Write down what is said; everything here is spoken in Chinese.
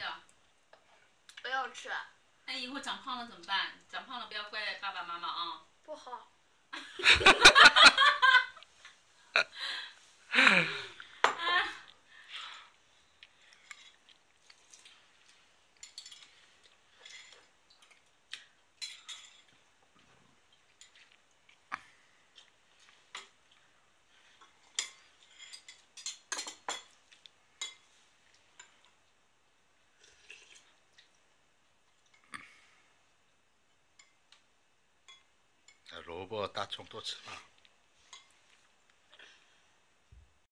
的。不要吃，那以后长胖了怎么办？长胖了不要怪爸爸妈妈啊。不好。萝卜大葱都吃吧。